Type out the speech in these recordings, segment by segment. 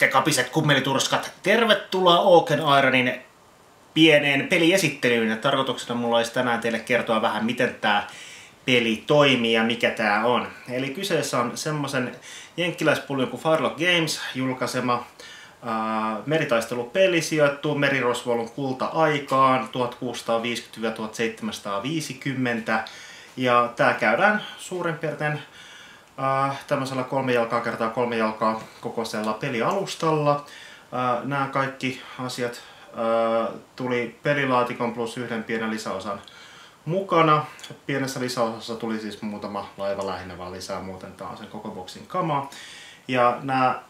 te kapiset kummeliturskat, tervetuloa Oaken Ironin pieneen peliesittelyyn. Tarkoituksena mulla olisi tänään teille kertoa vähän, miten tämä peli toimii ja mikä tämä on. Eli kyseessä on semmoisen jenkkiläispuljon kuin Farlock Games julkaisema Uh, meritaistelupeli sijoittuu merirosvoilun kulta-aikaan 1650-1750 ja tämä käydään suurin piirtein uh, tämmöisellä kolme jalkaa kertaa kolme jalkaa kokoisella pelialustalla. Uh, nämä kaikki asiat uh, tuli pelilaatikon plus yhden pienen lisäosan mukana. Pienessä lisäosassa tuli siis muutama laiva lähinnä vaan lisää, muuten tää on sen koko boksin kama. Ja nämä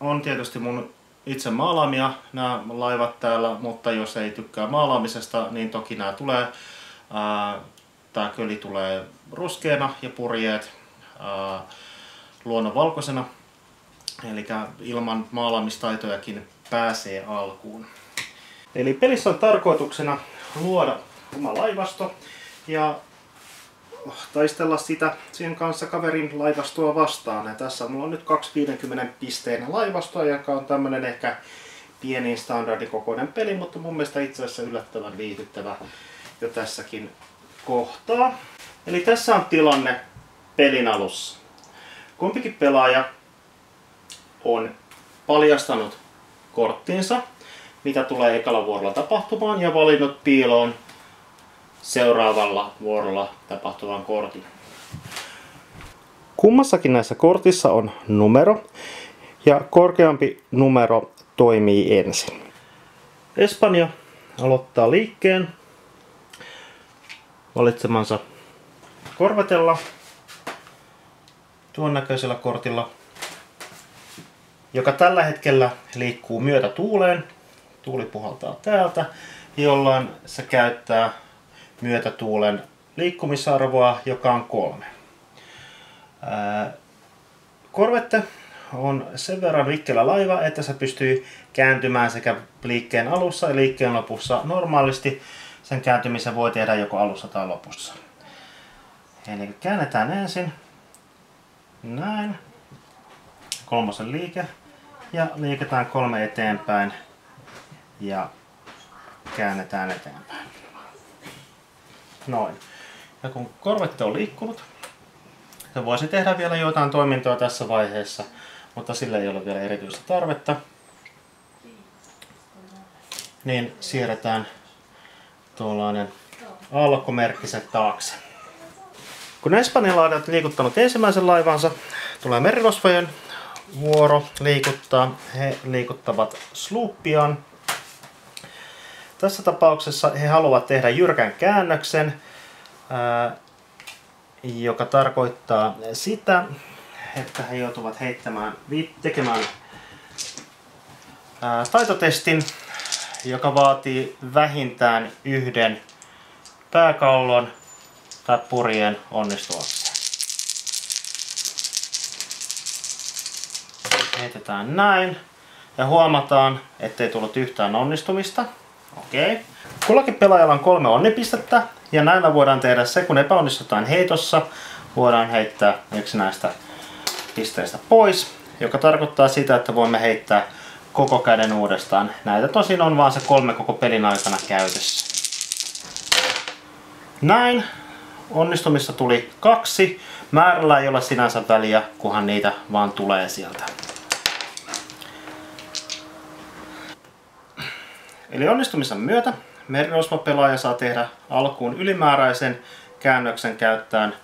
on tietysti mun itse maalaamia nämä laivat täällä, mutta jos ei tykkää maalaamisesta, niin toki nämä tulee. Tämä köli tulee ruskeana ja purjeet luonnon valkoisena. Eli ilman maalaamistaitojakin pääsee alkuun. Eli pelissä on tarkoituksena luoda oma laivasto ja taistella sitä siihen kanssa kaverin laivastoa vastaan. Ja tässä mulla on nyt 250 pisteen laivastoa, joka on tämmönen ehkä pienin standardikokoinen peli, mutta mun mielestä itse asiassa yllättävän viihdyttävä jo tässäkin kohtaa. Eli tässä on tilanne pelin alussa. Kumpikin pelaaja on paljastanut korttinsa, mitä tulee ekalla vuorolla tapahtumaan, ja valinnut piiloon seuraavalla vuorolla tapahtuvan kortin. Kummassakin näissä kortissa on numero ja korkeampi numero toimii ensin. Espanja aloittaa liikkeen valitsemansa korvatella tuon näköisellä kortilla, joka tällä hetkellä liikkuu myötä tuuleen. Tuuli puhaltaa täältä, jolloin se käyttää myötätuulen liikkumisarvoa, joka on kolme. Korvette on sen verran vikkelä laiva, että se pystyy kääntymään sekä liikkeen alussa ja liikkeen lopussa normaalisti. Sen kääntymisen voi tehdä joko alussa tai lopussa. Eli käännetään ensin. Näin. Kolmosen liike. Ja liiketään kolme eteenpäin. Ja käännetään eteenpäin. Noin. Ja kun korvette on liikkunut, se voisi tehdä vielä jotain toimintoa tässä vaiheessa, mutta sillä ei ole vielä erityistä tarvetta. Niin siirretään tuollainen alkomerkki taakse. Kun espanjalaiset liikuttanut ensimmäisen laivansa, tulee merirosvojen vuoro liikuttaa. He liikuttavat sloopiaan tässä tapauksessa he haluavat tehdä jyrkän käännöksen, joka tarkoittaa sitä, että he joutuvat heittämään, tekemään taitotestin, joka vaatii vähintään yhden pääkallon tai purjeen onnistuakseen. Heitetään näin ja huomataan, ettei tullut yhtään onnistumista. Okei. Okay. Kullakin pelaajalla on kolme onnipistettä ja näillä voidaan tehdä se, kun epäonnistutaan heitossa, voidaan heittää yksi näistä pisteistä pois, joka tarkoittaa sitä, että voimme heittää koko käden uudestaan. Näitä tosin on vaan se kolme koko pelin aikana käytössä. Näin. Onnistumista tuli kaksi. Määrällä ei ole sinänsä väliä, kunhan niitä vaan tulee sieltä. Eli onnistumisen myötä merirosvopelaaja saa tehdä alkuun ylimääräisen käännöksen käyttäen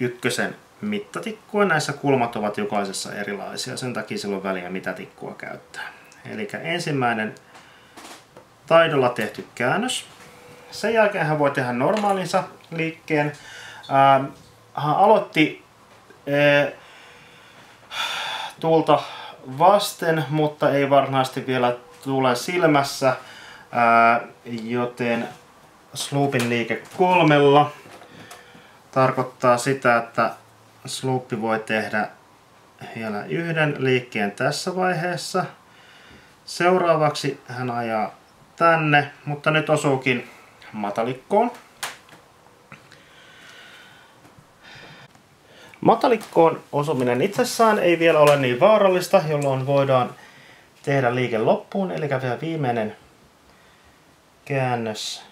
ykkösen mittatikkua. Näissä kulmat ovat jokaisessa erilaisia, sen takia sillä on väliä mitä tikkua käyttää. Eli ensimmäinen taidolla tehty käännös. Sen jälkeen hän voi tehdä normaalinsa liikkeen. Ähm, hän aloitti äh, tuulta vasten, mutta ei varsinaisesti vielä tulee silmässä, ää, joten sloopin liike kolmella tarkoittaa sitä, että sloopi voi tehdä vielä yhden liikkeen tässä vaiheessa. Seuraavaksi hän ajaa tänne, mutta nyt osuukin matalikkoon. Matalikkoon osuminen itsessään ei vielä ole niin vaarallista, jolloin voidaan tehdä liike loppuun, eli vielä viimeinen käännös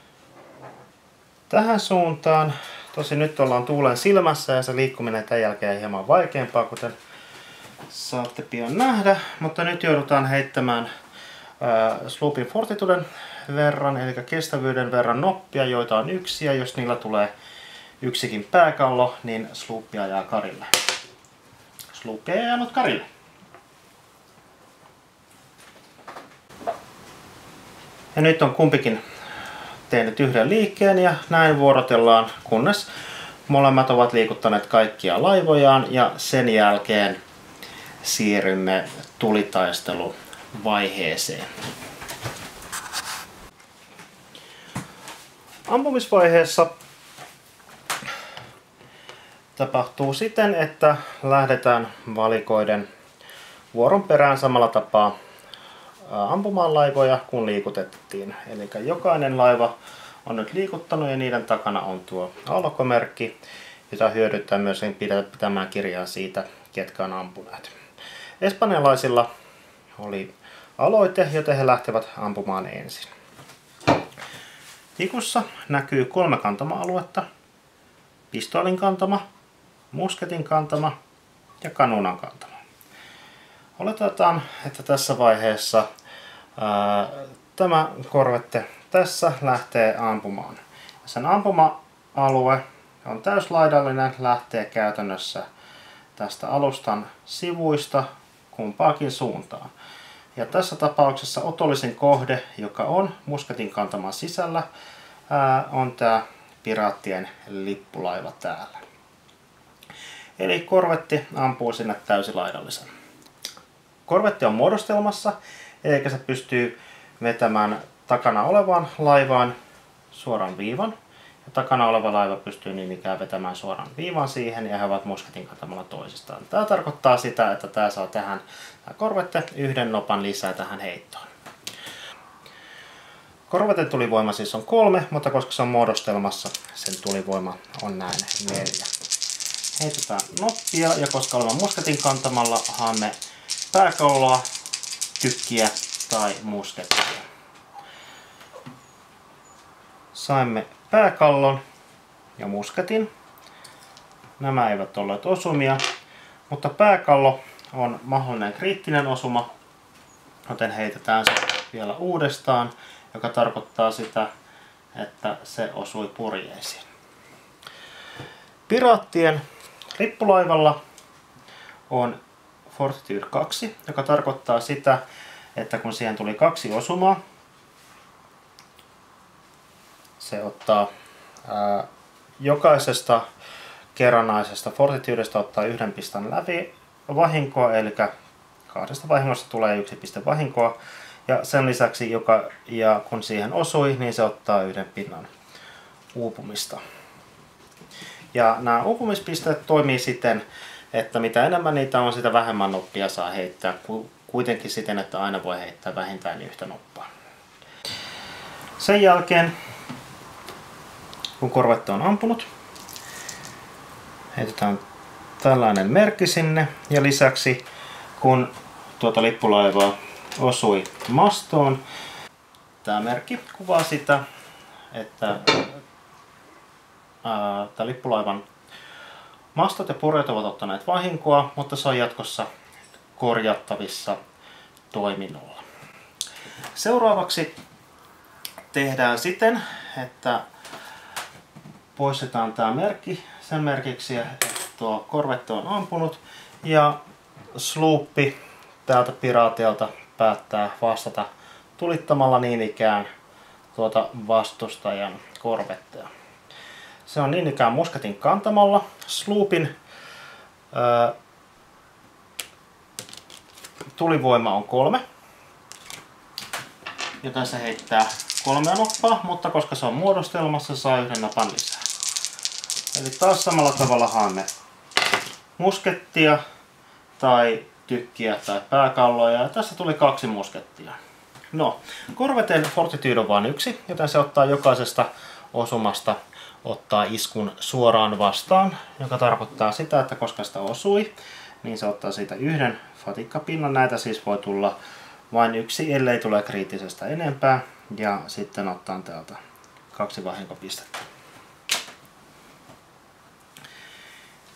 tähän suuntaan. Tosi nyt ollaan tuulen silmässä ja se liikkuminen tämän jälkeen hieman vaikeampaa, kuten saatte pian nähdä. Mutta nyt joudutaan heittämään äh, Sloopin Fortituden verran, eli kestävyyden verran noppia, joita on yksi, ja jos niillä tulee yksikin pääkallo, niin Sloopia jää karille. Sloopia ei jäänyt karille. Ja nyt on kumpikin tehnyt yhden liikkeen ja näin vuorotellaan, kunnes molemmat ovat liikuttaneet kaikkia laivojaan ja sen jälkeen siirrymme tulitaisteluvaiheeseen. Ampumisvaiheessa tapahtuu siten, että lähdetään valikoiden vuoron perään samalla tapaa ampumaan laivoja, kun liikutettiin. Eli jokainen laiva on nyt liikuttanut ja niiden takana on tuo alkomerkki, jota hyödyttää myös pitämään kirjaa siitä, ketkä on ampuneet. Espanjalaisilla oli aloite, joten he lähtevät ampumaan ensin. Tikussa näkyy kolme kantama-aluetta. Pistoolin kantama, musketin kantama ja kanunan kantama. Oletetaan, että tässä vaiheessa ää, tämä korvette tässä lähtee ampumaan. Sen ampuma-alue on täyslaidallinen, lähtee käytännössä tästä alustan sivuista kumpaakin suuntaan. Ja tässä tapauksessa otollisin kohde, joka on musketin kantaman sisällä, on tämä piraattien lippulaiva täällä. Eli korvetti ampuu sinne täysilaidallisen. Korvetti on muodostelmassa, eikä se pystyy vetämään takana olevaan laivaan suoran viivan. Takana oleva laiva pystyy niin ikään vetämään suoran viivan siihen ja he ovat musketin katamalla toisistaan. Tämä tarkoittaa sitä, että tämä saa tähän tämä korvette yhden nopan lisää tähän heittoon. Korvetten tulivoima siis on kolme, mutta koska se on muodostelmassa, sen tulivoima on näin neljä. Heitetään noppia ja koska olemme musketin kantamalla, haamme pääkalloa, tykkiä tai muskettia. Saimme pääkallon ja musketin. Nämä eivät olleet osumia, mutta pääkallo on mahdollinen kriittinen osuma, joten heitetään se vielä uudestaan, joka tarkoittaa sitä, että se osui purjeisiin. Piraattien lippulaivalla on Fortitude 2, joka tarkoittaa sitä, että kun siihen tuli kaksi osumaa, se ottaa ää, jokaisesta kerranaisesta Fortitudesta ottaa yhden pistan läpi vahinkoa, eli kahdesta vahingosta tulee yksi piste vahinkoa. Ja sen lisäksi, joka, ja kun siihen osui, niin se ottaa yhden pinnan uupumista. Ja nämä uupumispisteet toimii siten, että mitä enemmän niitä on, sitä vähemmän noppia saa heittää, kuitenkin siten, että aina voi heittää vähintään yhtä noppaa. Sen jälkeen, kun korvette on ampunut, heitetään tällainen merkki sinne ja lisäksi kun tuota lippulaivaa osui mastoon, tämä merkki kuvaa sitä, että tämä lippulaivan Mastot ja purjeet ovat ottaneet vahinkoa, mutta se on jatkossa korjattavissa toiminnolla. Seuraavaksi tehdään siten, että poistetaan tämä merkki sen merkiksi, että tuo korvette on ampunut ja sloopi täältä piraatilta päättää vastata tulittamalla niin ikään tuota vastustajan korvetteja. Se on niin ikään musketin kantamalla. Sloopin ää, tulivoima on kolme. Joten se heittää kolmea noppaa, mutta koska se on muodostelmassa, se saa yhden napan lisää. Eli taas samalla tavalla haamme muskettia tai tykkiä tai pääkalloja. Ja tässä tuli kaksi muskettia. No, korveten Fortitude on vain yksi, joten se ottaa jokaisesta osumasta ottaa iskun suoraan vastaan, joka tarkoittaa sitä, että koska sitä osui, niin se ottaa siitä yhden fatikkapinnan. Näitä siis voi tulla vain yksi, ellei tule kriittisestä enempää. Ja sitten ottaa täältä kaksi vahinkopistettä.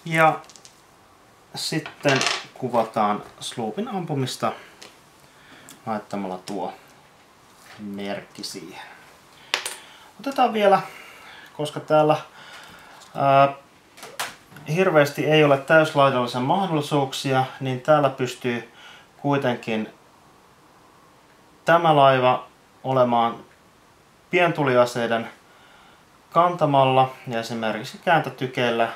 Ja sitten kuvataan sloopin ampumista laittamalla tuo merkki siihen. Otetaan vielä, koska täällä ää, hirveästi ei ole täyslaidallisen mahdollisuuksia, niin täällä pystyy kuitenkin tämä laiva olemaan pientuliaseiden kantamalla ja esimerkiksi kääntötykeillä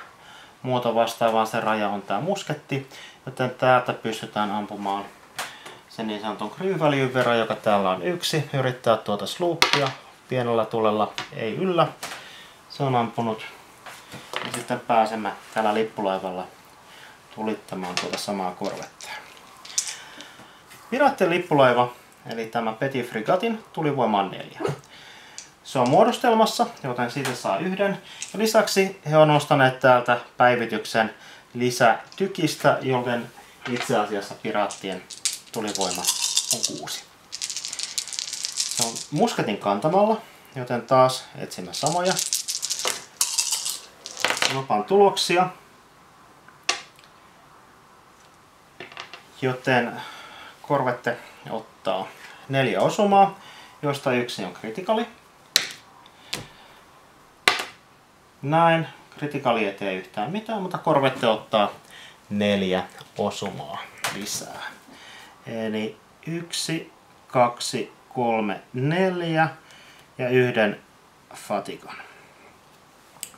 muuta vastaavaa se raja on tämä musketti, joten täältä pystytään ampumaan sen niin sanotun kryyväljyn verran, joka täällä on yksi. Yrittää tuota sloopia pienellä tulella ei yllä. Se on ampunut. Ja sitten pääsemme tällä lippulaivalla tulittamaan tuota samaa korvettaa. Piraattien lippulaiva, eli tämä Petit Frigatin, tuli voimaan neljä. Se on muodostelmassa, joten siitä saa yhden. Ja lisäksi he on ostaneet täältä päivityksen lisätykistä, joten itse asiassa piraattien tulivoima on kuusi. Se on musketin kantamalla, joten taas etsimme samoja. Vapaan tuloksia. Joten korvette ottaa neljä osumaa, joista yksi on kritikali. Näin. Kritikali ei tee yhtään mitään, mutta korvette ottaa neljä osumaa lisää. Eli yksi, kaksi, kolme, neljä ja yhden fatikan.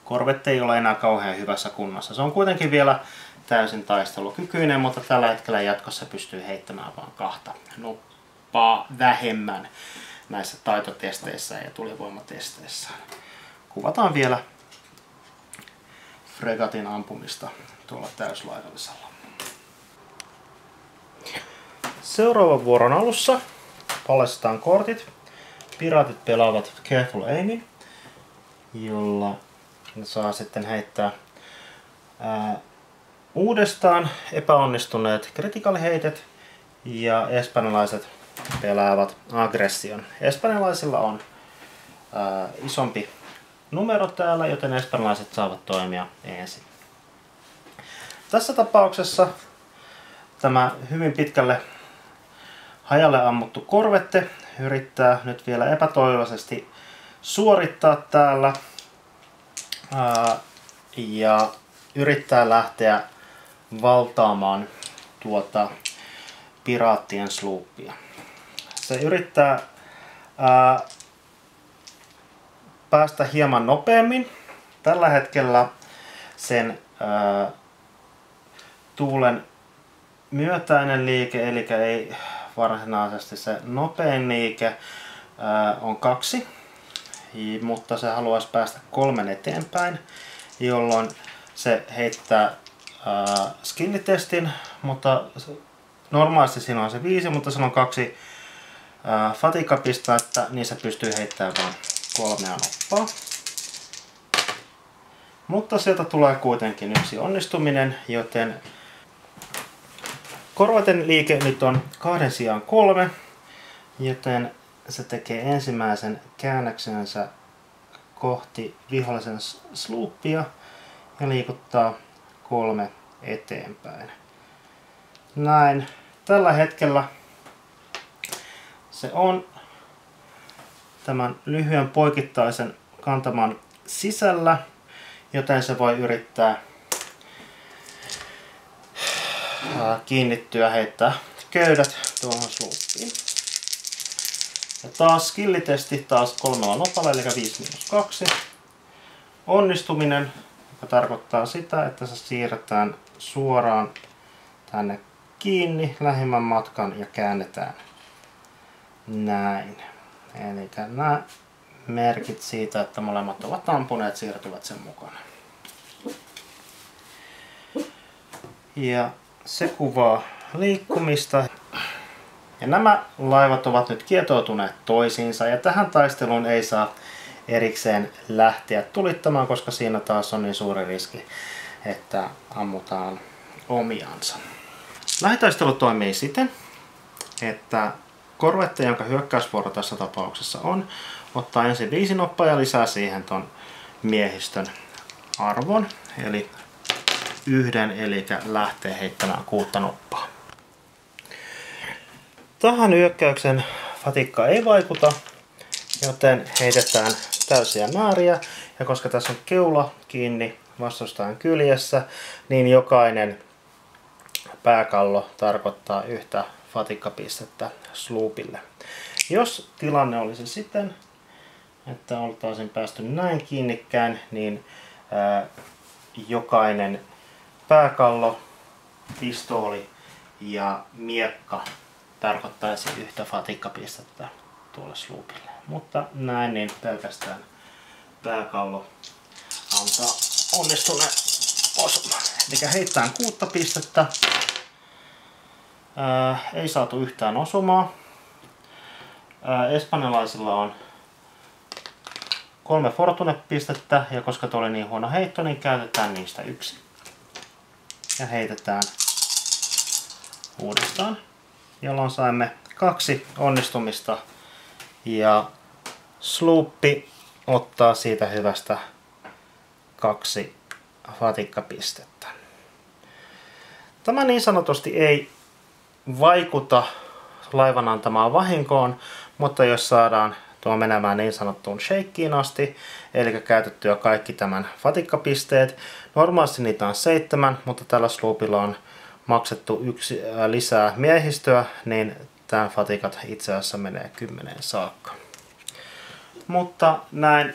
Korvette ei ole enää kauhean hyvässä kunnossa. Se on kuitenkin vielä täysin taistelukykyinen, mutta tällä hetkellä jatkossa pystyy heittämään vain kahta nuppaa vähemmän näissä taitotesteissä ja tulivoimatesteissä. Kuvataan vielä fregatin ampumista tuolla täyslaidallisella. Seuraavan vuoron alussa paljastetaan kortit. Piraatit pelaavat Careful Aiming, jolla saa sitten heittää ää, uudestaan epäonnistuneet kritikaaliheitet ja espanjalaiset pelaavat aggression. Espanjalaisilla on ää, isompi numero täällä, joten espanjalaiset saavat toimia ensin. Tässä tapauksessa tämä hyvin pitkälle hajalle ammuttu korvette yrittää nyt vielä epätoivoisesti suorittaa täällä ää, ja yrittää lähteä valtaamaan tuota piraattien sloopia. Se yrittää ää, päästä hieman nopeammin. Tällä hetkellä sen ää, tuulen myötäinen liike, eli ei varsinaisesti se nopein liike, ää, on kaksi, mutta se haluaisi päästä kolmen eteenpäin, jolloin se heittää ää, skillitestin, mutta normaalisti siinä on se viisi, mutta se on kaksi fatikapistettä, niin se pystyy heittämään vain kolmea noppaa. Mutta sieltä tulee kuitenkin yksi onnistuminen, joten korvaten liike nyt on kahden sijaan kolme, joten se tekee ensimmäisen käännöksensä kohti vihollisen sloopia ja liikuttaa kolme eteenpäin. Näin. Tällä hetkellä se on tämän lyhyen poikittaisen kantaman sisällä, joten se voi yrittää kiinnittyä heittää köydät tuohon sloopiin. Ja taas skillitesti taas kolmella nopalla, eli 5 2. Onnistuminen, joka tarkoittaa sitä, että se siirretään suoraan tänne kiinni lähimmän matkan ja käännetään näin. Eli nämä merkit siitä, että molemmat ovat ampuneet, siirtyvät sen mukana. Ja se kuvaa liikkumista. Ja nämä laivat ovat nyt kietoutuneet toisiinsa ja tähän taisteluun ei saa erikseen lähteä tulittamaan, koska siinä taas on niin suuri riski, että ammutaan omiansa. Lähitaistelu toimii siten, että korvette, jonka hyökkäysvuoro tässä tapauksessa on, ottaa ensin viisi noppaa ja lisää siihen ton miehistön arvon, eli yhden, eli lähtee heittämään kuutta noppaa. Tähän hyökkäyksen fatikka ei vaikuta, joten heitetään täysiä määriä. Ja koska tässä on keula kiinni vastustajan kyljessä, niin jokainen pääkallo tarkoittaa yhtä fatikkapistettä sloopille. Jos tilanne olisi siten, että oltaisiin päästy näin kiinnikkään, niin ää, jokainen pääkallo, pistooli ja miekka tarkoittaisi yhtä fatikkapistettä tuolle sloopille. Mutta näin niin pelkästään pääkallo antaa onnistuneen osuman. Eli heittää kuutta pistettä. Ää, ei saatu yhtään osumaa. Ää, espanjalaisilla on kolme fortune-pistettä ja koska tuo oli niin huono heitto, niin käytetään niistä yksi. Ja heitetään uudestaan, jolloin saimme kaksi onnistumista ja sloopi ottaa siitä hyvästä kaksi vatikkapistettä. Tämä niin sanotusti ei vaikuta laivan antamaan vahinkoon, mutta jos saadaan tuo menemään niin sanottuun shakeen asti, eli käytettyä kaikki tämän vatikkapisteet. Normaalisti niitä on seitsemän, mutta tällä sloopilla on maksettu yksi lisää miehistöä, niin tämä fatikat itse asiassa menee kymmeneen saakka. Mutta näin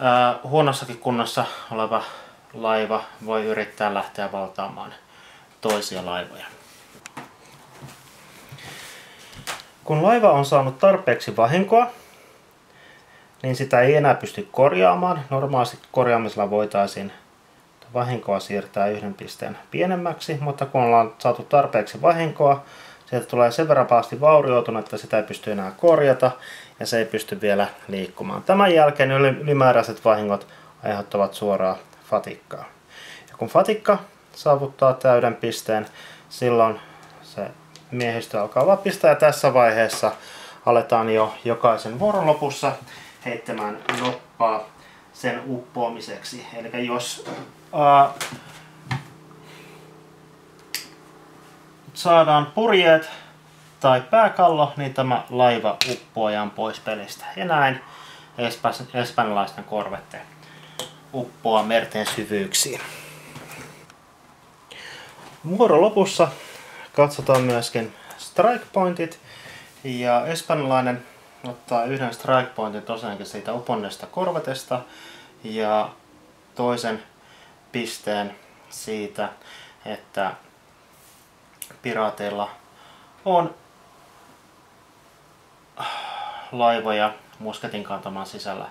ää, huonossakin kunnossa oleva laiva voi yrittää lähteä valtaamaan toisia laivoja. Kun laiva on saanut tarpeeksi vahinkoa, niin sitä ei enää pysty korjaamaan. Normaalisti korjaamisella voitaisiin vahinkoa siirtää yhden pisteen pienemmäksi, mutta kun ollaan saatu tarpeeksi vahinkoa, sieltä tulee sen verran pahasti vaurioitunut, että sitä ei pysty enää korjata ja se ei pysty vielä liikkumaan. Tämän jälkeen ylimääräiset vahingot aiheuttavat suoraa fatikkaa. Ja kun fatikka saavuttaa täyden pisteen, silloin se miehistö alkaa vapista ja tässä vaiheessa aletaan jo jokaisen vuoron lopussa heittämään noppaa sen uppoamiseksi. Eli jos ää, saadaan purjeet tai pääkallo, niin tämä laiva uppoajan pois pelistä. Ja näin espanjalaisten korvette uppoaa merten syvyyksiin. Vuoro lopussa katsotaan myöskin strike pointit. Ja espanjalainen ottaa yhden strike pointin tosiaankin siitä uponneesta korvatesta ja toisen pisteen siitä, että piraateilla on laivoja musketin kantaman sisällä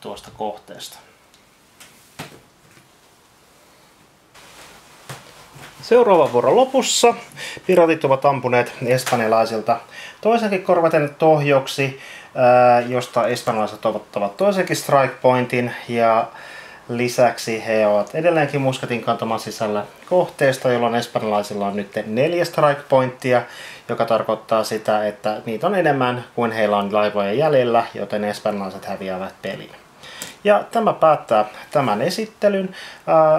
tuosta kohteesta. Seuraava vuoro lopussa piratit ovat ampuneet espanjalaisilta toisenkin korvaten tohjoksi, josta espanjalaiset ottavat toisenkin strike pointin ja lisäksi he ovat edelleenkin musketin kantaman sisällä kohteesta, jolloin espanjalaisilla on nyt neljä strike pointtia, joka tarkoittaa sitä, että niitä on enemmän kuin heillä on laivoja jäljellä, joten espanjalaiset häviävät pelin. Ja tämä päättää tämän esittelyn.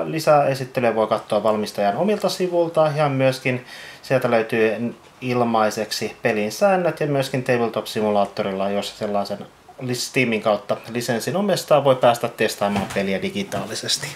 Lisää esittelyä voi katsoa valmistajan omilta sivulta ja myöskin sieltä löytyy ilmaiseksi pelin säännöt ja myöskin Tabletop-simulaattorilla, jos sellaisen Steamin kautta lisenssin omistaa, voi päästä testaamaan peliä digitaalisesti.